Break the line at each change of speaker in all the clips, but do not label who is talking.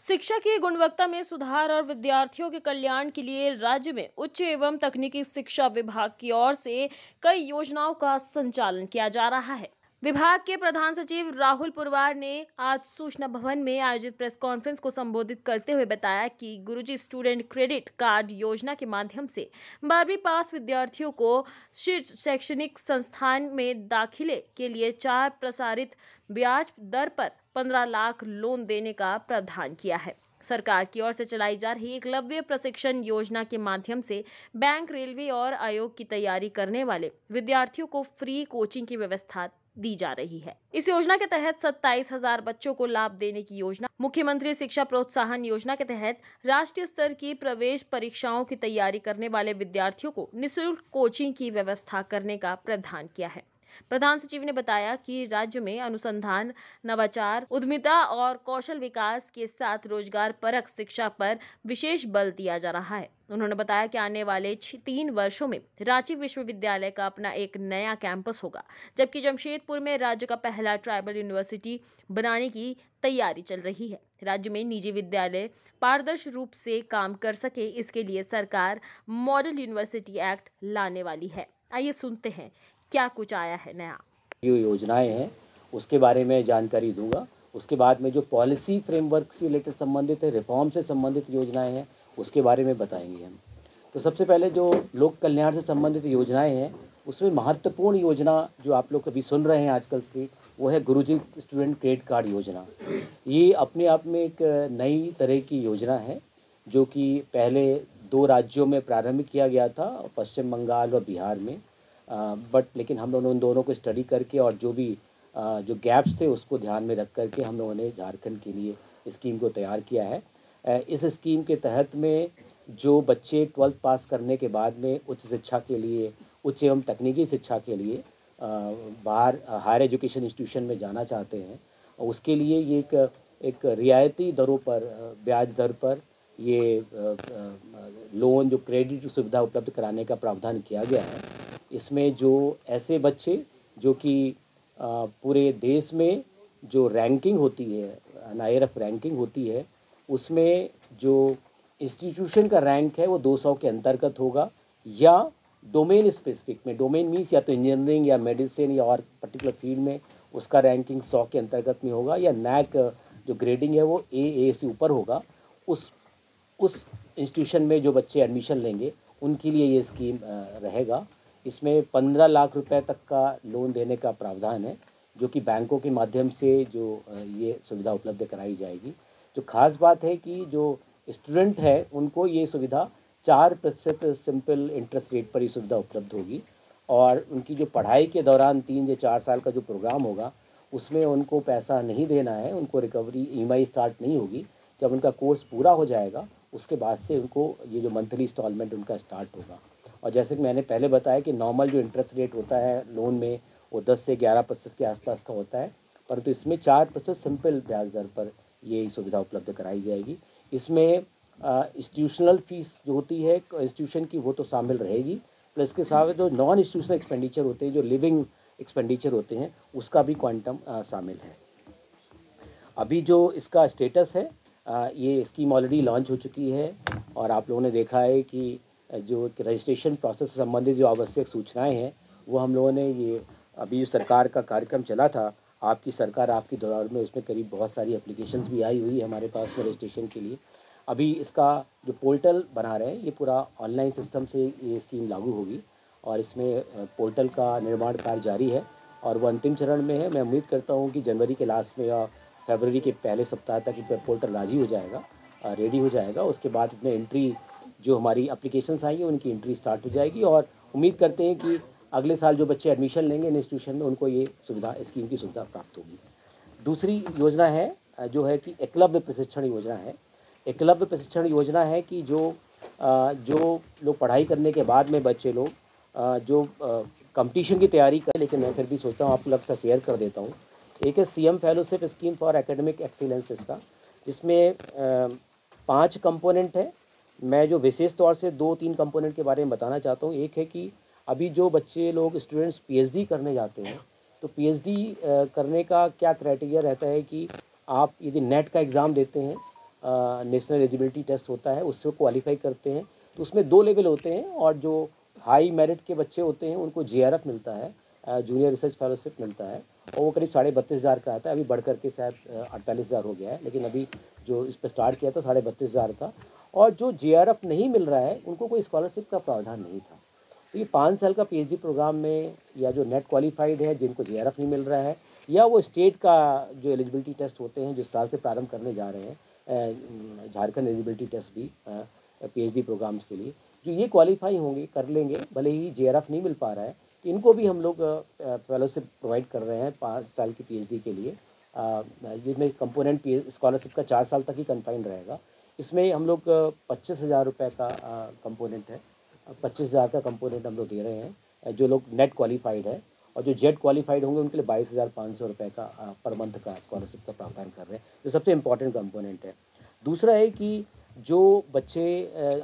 शिक्षा की गुणवत्ता में सुधार और विद्यार्थियों के कल्याण के लिए राज्य में उच्च एवं तकनीकी शिक्षा विभाग की ओर से कई योजनाओं का संचालन किया जा रहा है। विभाग के प्रधान सचिव राहुल पुरवार ने आज सूचना भवन में आयोजित प्रेस कॉन्फ्रेंस को संबोधित करते हुए बताया कि गुरुजी स्टूडेंट क्रेडिट कार्ड योजना के माध्यम से बारहवीं पास विद्यार्थियों को शीर्ष शैक्षणिक संस्थान में दाखिले के लिए चार प्रसारित ब्याज दर पर पंद्रह लाख लोन देने का प्रावधान किया है। सरकार की ओर से चलाई जा रही एकलव्य प्रशिक्षण योजना के माध्यम से बैंक, रेलवे और आयोग की तैयारी करने वाले विद्यार्थियों को फ्री कोचिंग की व्यवस्था दी जा रही है। इस योजना के तहत सत्ताईस हज़ार बच्चों को लाभ देने की योजना, मुख्यमंत्री शिक्षा प्रोत्साहन योजना के तहत राष्ट्रीय स्तर की प्रवेश परीक्षाओं की तैयारी करने वाले विद्यार्थियों को निःशुल्क कोचिंग की व्यवस्था करने का प्रावधान किया है। प्रधान सचिव ने बताया कि राज्य में अनुसंधान, नवाचार, उद्यमिता और कौशल विकास के साथ रोज़गार परक शिक्षा पर विशेष बल दिया जा रहा है। उन्होंने बताया कि आने वाले तीन वर्षों में रांची विश्वविद्यालय का अपना एक नया कैंपस होगा, जबकि जमशेदपुर में राज्य का पहला ट्राइबल यूनिवर्सिटी बनाने की तैयारी चल रही है। राज्य में निजी विद्यालय पारदर्शी रूप से काम कर सके, इसके लिए सरकार मॉडल यूनिवर्सिटी एक्ट लाने वाली है। आइए सुनते हैं क्या कुछ आया है नया?
जो योजनाएँ हैं, उसके बारे में जानकारी दूँगा। उसके बाद में जो पॉलिसी फ्रेमवर्क से रिलेटेड संबंधित है रिफॉर्म से संबंधित योजनाएँ हैं, उसके बारे में बताएँगे हम। तो सबसे पहले जो लोक कल्याण से संबंधित योजनाएँ हैं, उसमें महत्वपूर्ण योजना जो आप लोग अभी सुन रहे हैं आजकल की, वो है गुरुजी स्टूडेंट क्रेडिट कार्ड योजना। ये अपने आप में एक नई तरह की योजना है, जो कि पहले दो राज्यों में प्रारंभ किया गया था, पश्चिम बंगाल और बिहार में। बट लेकिन हम लोगों ने उन दोनों को स्टडी करके और जो भी जो गैप्स थे उसको ध्यान में रख करके हम लोगों ने झारखंड के लिए स्कीम को तैयार किया है। इस स्कीम के तहत में जो बच्चे ट्वेल्थ पास करने के बाद में उच्च शिक्षा के लिए, उच्च एवं तकनीकी शिक्षा के लिए बाहर हायर एजुकेशन इंस्टीट्यूशन में जाना चाहते हैं, उसके लिए ये एक एक रियायती दरों पर ब्याज दर पर ये लोन जो क्रेडिट सुविधा उपलब्ध कराने का प्रावधान किया गया है। इसमें जो ऐसे बच्चे जो कि पूरे देश में जो रैंकिंग होती है एन रैंकिंग होती है, उसमें जो इंस्टीट्यूशन का रैंक है वो 200 के अंतर्गत होगा या डोमेन स्पेसिफिक में डोमेन मीन्स या तो इंजीनियरिंग या मेडिसिन या और पर्टिकुलर फ़ील्ड में उसका रैंकिंग 100 के अंतर्गत में होगा या नैक जो ग्रेडिंग है वो ए ए से ऊपर होगा। उस उस इंस्टीट्यूशन में जो बच्चे एडमिशन लेंगे, उनके लिए ये स्कीम रहेगा। इसमें पंद्रह लाख रुपए तक का लोन देने का प्रावधान है, जो कि बैंकों के माध्यम से जो ये सुविधा उपलब्ध कराई जाएगी। जो खास बात है कि जो स्टूडेंट है, उनको ये सुविधा चार प्रतिशत सिंपल इंटरेस्ट रेट पर ये सुविधा उपलब्ध होगी। और उनकी जो पढ़ाई के दौरान तीन या चार साल का जो प्रोग्राम होगा, उसमें उनको पैसा नहीं देना है, उनको रिकवरी ईएमआई स्टार्ट नहीं होगी। जब उनका कोर्स पूरा हो जाएगा, उसके बाद से उनको ये जो मंथली इंस्टॉलमेंट उनका स्टार्ट होगा। और जैसे कि मैंने पहले बताया कि नॉर्मल जो इंटरेस्ट रेट होता है लोन में वो दस से ग्यारह प्रतिशत के आसपास का होता है परंतु तो इसमें चार प्रतिशत सिंपल ब्याज दर पर ये सुविधा उपलब्ध कराई जाएगी। इसमें इंस्टीट्यूशनल फ़ीस जो होती है इंस्टीट्यूशन की वो तो शामिल रहेगी प्लस के साथ जो नॉन इंस्टीट्यूशनल एक्सपेंडिचर होते हैं जो लिविंग एक्सपेंडिचर होते हैं उसका भी क्वांटम शामिल है। अभी जो इसका स्टेटस है आ, ये स्कीम ऑलरेडी लॉन्च हो चुकी है और आप लोगों ने देखा है कि जो रजिस्ट्रेशन प्रोसेस से संबंधित जो आवश्यक सूचनाएँ हैं, वो हम लोगों ने ये, अभी सरकार का कार्यक्रम चला था, आपकी सरकार आपकी दौर में उसमें करीब बहुत सारी एप्लीकेशंस भी आई हुई है हमारे पास में रजिस्ट्रेशन के लिए। अभी इसका जो पोर्टल बना रहे हैं, ये पूरा ऑनलाइन सिस्टम से ये स्कीम लागू होगी और इसमें पोर्टल का निर्माण कार्य जारी है और वो अंतिम चरण में है। मैं उम्मीद करता हूँ कि जनवरी के लास्ट में या फरवरी के पहले सप्ताह तक पोर्टल राज़ी हो जाएगा रेडी हो जाएगा। उसके बाद उसमें एंट्री जो हमारी अप्लीकेशंस आएँगी, उनकी एंट्री स्टार्ट हो जाएगी और उम्मीद करते हैं कि अगले साल जो बच्चे एडमिशन लेंगे इंस्टीट्यूशन में, उनको ये सुविधा स्कीम की सुविधा प्राप्त होगी। दूसरी योजना है, जो है कि एकलव्य प्रशिक्षण योजना है। एकलव्य प्रशिक्षण योजना है कि जो जो लोग पढ़ाई करने के बाद में बच्चे लोग जो कंपटीशन की तैयारी करें, लेकिन मैं फिर भी सोचता हूँ आप लोग से शेयर कर देता हूँ। एक है C M fellowship scheme for academic excellence इसका, जिसमें पाँच कंपोनेंट है। मैं जो विशेष तौर से दो तीन कंपोनेंट के बारे में बताना चाहता हूँ, एक है कि अभी जो बच्चे लोग स्टूडेंट्स पीएचडी करने जाते हैं तो पीएचडी करने का क्या क्राइटेरिया रहता है कि आप यदि नेट का एग्ज़ाम देते हैं नेशनल एलिजिबिलिटी टेस्ट होता है, उससे क्वालिफाई करते हैं तो उसमें दो लेवल होते हैं और जो हाई मेरिट के बच्चे होते हैं, उनको जेआरएफ मिलता है जूनियर रिसर्च फेलोशिप मिलता है, और वो करीब साढ़े बत्तीस हज़ार का आता है, अभी बढ़ करके शायद अड़तालीस हज़ार हो गया है, लेकिन अभी जो इस पर स्टार्ट किया था, साढ़े बत्तीस हज़ार था और जो जे नहीं मिल रहा है, उनको कोई स्कॉलरशिप का प्रावधान नहीं था। तो ये पाँच साल का पीएचडी प्रोग्राम में, या जो नेट क्वालिफाइड है, जिनको जे नहीं मिल रहा है, या वो स्टेट का जो एलिजिबिलिटी टेस्ट होते हैं जिस साल से प्रारंभ करने जा रहे हैं झारखंड एलिजिबिलिटी टेस्ट भी पीएचडी प्रोग्राम्स के लिए, जो ये क्वालिफाई होंगे, कर लेंगे, भले ही जे नहीं मिल पा रहा है तो इनको भी हम लोग फेलोशिप प्रोवाइड कर रहे हैं पाँच साल की पीएचडी के लिए। जिसमें कंपोनेंट स्कॉलरशिप का चार साल तक ही कन्फाइंड रहेगा। इसमें हम लोग पच्चीस हज़ार रुपये का कंपोनेंट है। पच्चीस हज़ार का कंपोनेंट हम लोग दे रहे हैं जो लोग नेट क्वालिफाइड है। और जो जेट क्वालिफाइड होंगे, उनके लिए बाईस हज़ार पाँच सौ रुपये का पर मंथ का स्कॉलरशिप का प्रावधान कर रहे हैं, जो सबसे इंपॉर्टेंट कंपोनेंट है। दूसरा है कि जो बच्चे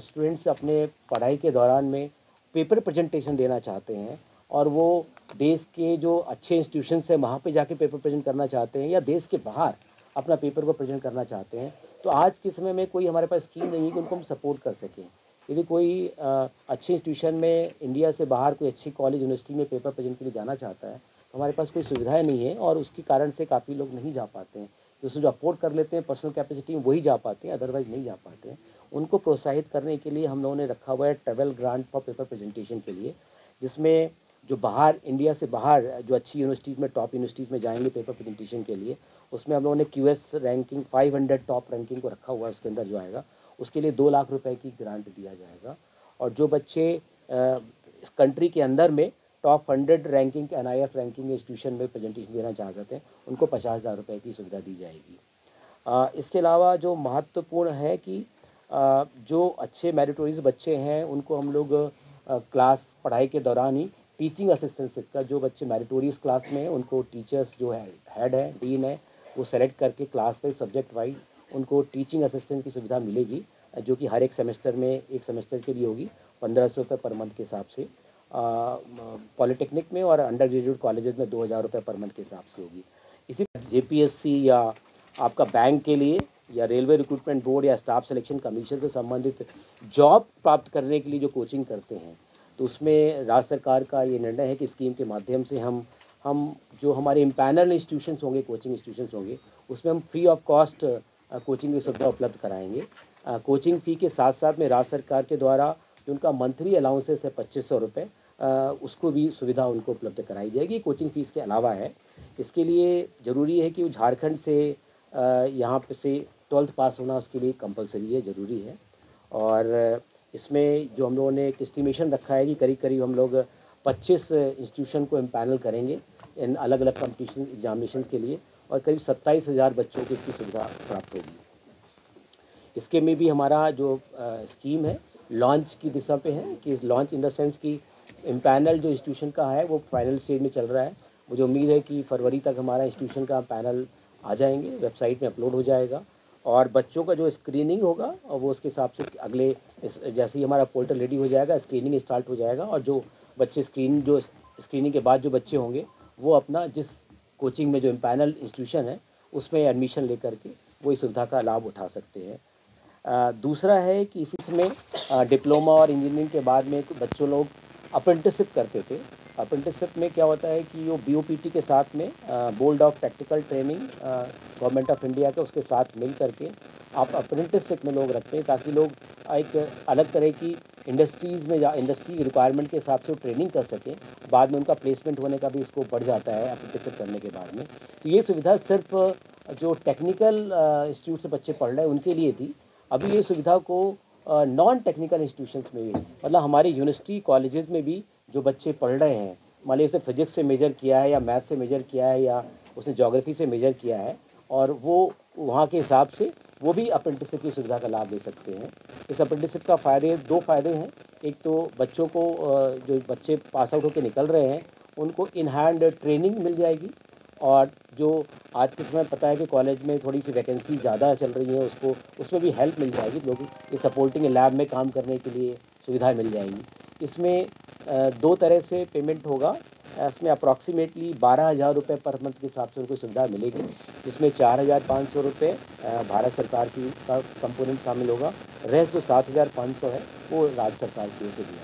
स्टूडेंट्स अपने पढ़ाई के दौरान में पेपर प्रेजेंटेशन देना चाहते हैं, और वो देश के जो अच्छे इंस्टीट्यूशन है, वहाँ पे जाके पेपर प्रेजेंट करना चाहते हैं, या देश के बाहर अपना पेपर को प्रेजेंट करना चाहते हैं तो आज के समय में कोई हमारे पास स्कीम नहीं है कि उनको हम सपोर्ट कर सकें। यदि कोई अच्छे इंस्टीट्यूशन में इंडिया से बाहर कोई अच्छी कॉलेज यूनिवर्सिटी में पेपर प्रेजेंट के लिए जाना चाहता है तो हमारे पास कोई सुविधाएँ नहीं है और उसके कारण से काफ़ी लोग नहीं जा पाते हैं। जो जो अफोर्ड कर लेते हैं पर्सनल कैपेसिटी में वही जा पाते हैं अदरवाइज़ नहीं जा पाते हैं। उनको प्रोत्साहित करने के लिए हम लोगों ने रखा हुआ है travel grant for paper presentation के लिए, जिसमें जो बाहर इंडिया से बाहर जो अच्छी यूनिवर्सिटीज़ में टॉप यूनिवर्सिटीज़ में जाएँगे पेपर प्रेजेंटेशन के लिए उसमें हम लोगों ने Q S ranking five hundred top ranking को रखा हुआ है उसके अंदर जो आएगा। उसके लिए दो लाख रुपए की ग्रांट दिया जाएगा। और जो बच्चे इस कंट्री के अंदर में top hundred ranking N I ranking institution में प्रेजेंटेशन देना चाहते हैं उनको पचास हज़ार रुपये की सुविधा दी जाएगी। आ, इसके अलावा जो महत्वपूर्ण है कि आ, जो अच्छे मेरिटोरीज बच्चे हैं उनको हम लोग क्लास पढ़ाई के दौरान ही टीचिंग असिस्टेंटशिप का जो बच्चे मेरिटोरियस क्लास में हैं, उनको टीचर्स जो है हेड है डीन है, वो सेलेक्ट करके क्लास वाइज सब्जेक्ट वाइज उनको टीचिंग असिस्टेंट की सुविधा मिलेगी, जो कि हर एक सेमेस्टर में, एक सेमेस्टर के लिए होगी, पंद्रह सौ रुपये पर मंथ के हिसाब से। पॉलिटेक्निक में और अंडर ग्रेजुएट कॉलेजेस में दो हज़ार रुपये पर मंथ के हिसाब से होगी। इसी जेपीएससी या आपका बैंक के लिए या रेलवे रिक्रूटमेंट बोर्ड या स्टाफ सिलेक्शन कमीशन से संबंधित जॉब प्राप्त करने के लिए जो कोचिंग करते हैं तो उसमें राज्य सरकार का ये निर्णय है कि स्कीम के माध्यम से हम हम जो हमारे इम्पैनल इंस्टीट्यूशंस होंगे कोचिंग इंस्टीट्यूशंस होंगे, उसमें हम फ्री ऑफ़ कॉस्ट कोचिंग की सुविधा उपलब्ध कराएँगे। कोचिंग फ़ी के साथ साथ में राज्य सरकार के द्वारा जो उनका मंथली अलाउंसेस है पच्चीस सौ रुपये उसको भी सुविधा उनको उपलब्ध कराई जाएगी। कोचिंग फ़ीस के अलावा है, इसके लिए ज़रूरी है कि वो झारखंड से यहाँ पे से ट्वेल्थ पास होना उसके लिए कंपलसरी है, ज़रूरी है। और इसमें जो हम लोगों ने एक एस्टिमेशन रखा है कि करीब करीब हम लोग 25 इंस्टीट्यूशन को एम्पैनल करेंगे इन अलग अलग कंपटीशन एग्जामिनेशन के लिए और करीब सत्ताईस हज़ार बच्चों को इसकी सुविधा प्राप्त होगी। इसके में भी हमारा जो स्कीम है लॉन्च की दिशा पे है कि लॉन्च इन द सेंस कि पैनल जो इंस्टीट्यूशन का है, वो फाइनल स्टेज में चल रहा है। मुझे उम्मीद है कि फरवरी तक हमारा इंस्टीट्यूशन का पैनल आ जाएँगे वेबसाइट में अपलोड हो जाएगा। और बच्चों का जो स्क्रीनिंग होगा, और वो उसके हिसाब से अगले जैसे ही हमारा पोर्टल रेडी हो जाएगा स्क्रीनिंग स्टार्ट हो जाएगा, और जो बच्चे स्क्रीन जो स्क्रीनिंग के बाद जो बच्चे होंगे, वो अपना जिस कोचिंग में जो पैनल इंस्टीट्यूशन है, उसमें एडमिशन लेकर के वो इस सुविधा का लाभ उठा सकते हैं। दूसरा है कि इसी में डिप्लोमा और इंजीनियरिंग के बाद में बच्चों लोग अप्रेंटिसशिप करते थे। अप्रेंटिसशिप में क्या होता है कि वो बीओपीटी के साथ में board of practical training government of India के उसके साथ मिल करके आप अप्रेंटिसशिप में लोग रखते हैं ताकि लोग एक अलग तरह की इंडस्ट्रीज़ में या इंडस्ट्री रिक्वायरमेंट के हिसाब से ट्रेनिंग कर सकें। बाद में उनका प्लेसमेंट होने का भी उसको बढ़ जाता है अप्रेंटिसशिप करने के बाद में। तो ये सुविधा सिर्फ़, जो टेक्निकल इंस्टीट्यूट से बच्चे पढ़ रहे हैं, उनके लिए थी। अभी ये सुविधा को नॉन टेक्निकल इंस्टीट्यूशंस में भी मतलब हमारे यूनिवर्सिटी कॉलेजेस में भी जो बच्चे पढ़ रहे हैं, मान लीजिए उसने फिजिक्स से मेजर किया है या मैथ से मेजर किया है या उसने जोग्राफी से मेजर किया है और वो वहाँ के हिसाब से वो भी अप्रेंटिसशिप की सुविधा का लाभ ले सकते हैं। इस अप्रेंटिसिप का फ़ायदे, दो फ़ायदे हैं। एक तो बच्चों को जो बच्चे पास आउट होकर निकल रहे हैं, उनको इन हैंड ट्रेनिंग मिल जाएगी और जो आज के समय पता है कि कॉलेज में थोड़ी सी वैकेंसी ज़्यादा चल रही है उसको, उसमें भी हेल्प मिल जाएगी। लोग ये सपोर्टिंग लैब में काम करने के लिए सुविधाएँ मिल जाएँगी। इसमें दो तरह से पेमेंट होगा। इसमें अप्रॉक्सीमेटली बारह हज़ार रुपये पर मंथ के हिसाब से उनको सुविधा मिलेगी, जिसमें चार हज़ार पाँच सौ रुपये भारत सरकार की का कंपोनेंट शामिल होगा। रेस्ट जो सात हज़ार पाँच सौ है, वो राज्य सरकार की ओर से दिया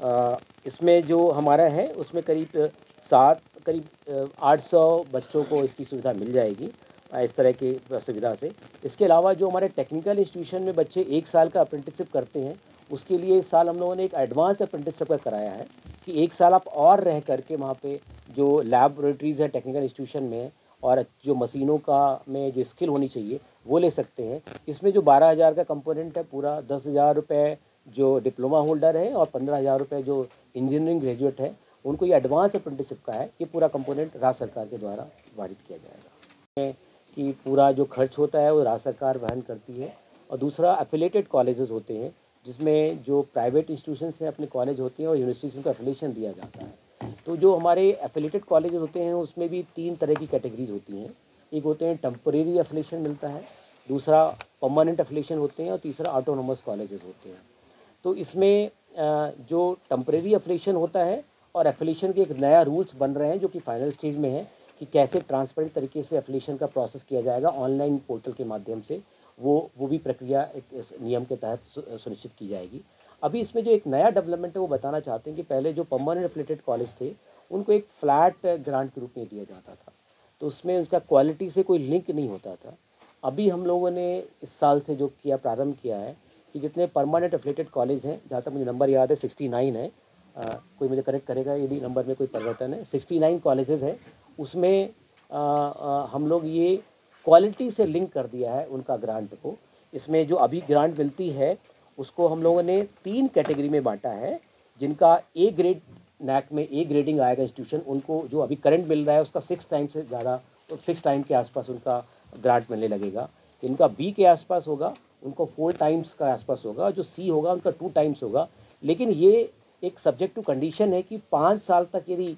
जाएगा इसमें जो हमारा है, उसमें करीब सात, करीब आठ सौ बच्चों को इसकी सुविधा मिल जाएगी इस तरह की सुविधा से। इसके अलावा जो हमारे टेक्निकल इंस्टीट्यूशन में बच्चे एक साल का अप्रेंटिसशिप करते हैं उसके लिए इस साल हम लोगों ने एक एडवांस अप्रेंटिसशिप का कराया है कि एक साल आप और रह करके वहाँ पे जो लैबोरेटरीज़ है टेक्निकल इंस्टीट्यूशन में और जो मशीनों का में जो स्किल होनी चाहिए, वो ले सकते हैं। इसमें जो बारह हज़ार का कंपोनेंट है, पूरा दस हज़ार रुपये जो डिप्लोमा होल्डर है और पंद्रह हज़ार रुपये जो इंजीनियरिंग ग्रेजुएट है, उनको ये एडवांस अप्रेंटिसशिप का है, ये पूरा कंपोनेंट राज्य सरकार के द्वारा वारित किया जाएगा। कि पूरा जो खर्च होता है, वो राज्य सरकार वहन करती है और दूसरा एफिलेटेड कॉलेजेस होते हैं जिसमें जो प्राइवेट इंस्टीट्यूशन से अपने कॉलेज होते हैं और यूनिवर्सिटी को एफिलेशन दिया जाता है। तो जो हमारे एफिलेटेड कॉलेज होते हैं, उसमें भी तीन तरह की कैटेगरीज होती हैं। एक होते हैं टम्परेरी एफिलेशन मिलता है, दूसरा परमानेंट एफिलेशन होते हैं और तीसरा ऑटोनोमस कॉलेजेस होते हैं। तो इसमें जो टम्परेरी एफिलेशन होता है और एफिलेशन के एक नया रूल्स बन रहे हैं, जो कि फाइनल स्टेज में है, कि कैसे ट्रांसपेरेंट तरीके से एफिलेशन का प्रोसेस किया जाएगा ऑनलाइन पोर्टल के माध्यम से। वो वो भी प्रक्रिया एक नियम के तहत सुनिश्चित की जाएगी। अभी इसमें जो एक नया डेवलपमेंट है वो बताना चाहते हैं कि पहले जो परमानेंट एफिलेटेड कॉलेज थे उनको एक फ्लैट ग्रांट के रूप में दिया जाता था। तो उसमें उसका क्वालिटी से कोई लिंक नहीं होता था। अभी हम लोगों ने इस साल से जो किया प्रारंभ किया है कि जितने परमानेंट एफिलेटेड कॉलेज हैं जहाँ तक मुझे नंबर याद है सिक्सटी नाइन है। आ, कोई मुझे करेक्ट करेगा यदि नंबर में कोई परिवर्तन है। सिक्सटी नाइन कॉलेजेस हैं। उसमें आ, आ, हम लोग ये क्वालिटी से लिंक कर दिया है उनका ग्रांट को। इसमें जो अभी ग्रांट मिलती है, उसको हम लोगों ने तीन कैटेगरी में बांटा है, जिनका ए ग्रेड नैक में ए ग्रेडिंग आएगा इंस्टीट्यूशन उनको जो अभी करंट मिल रहा है, उसका सिक्स टाइम से ज़्यादा सिक्स टाइम के आसपास उनका ग्रांट मिलने लगेगा। इनका बी के आसपास होगा, उनको फोर टाइम्स का आसपास होगा, जो सी होगा, उनका टू टाइम्स होगा। लेकिन ये एक सब्जेक्ट टू कंडीशन है कि पाँच साल तक यदि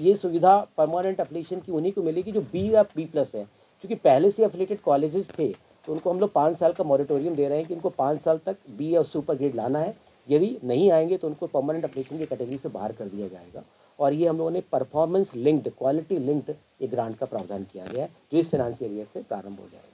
ये सुविधा परमानेंट अप्लीकेशन की उन्हीं को मिलेगी जो बी या बी प्लस है। क्योंकि पहले से एफिलेटेड कॉलेजेस थे तो उनको हम लोग पाँच साल का मॉरिटोरियम दे रहे हैं कि उनको पाँच साल तक बी उससे ऊपर ग्रेड लाना है। यदि नहीं आएँगे तो उनको परमानेंट अपलेशन की कैटेगरी से बाहर कर दिया जाएगा। और ये हम लोगों ने परफॉर्मेंस लिंक्ड क्वालिटी लिंक्ड एक ग्रांट का प्रावधान किया गया है, जो इस फाइनेंशियल ईयर से प्रारंभ हो जाएगा।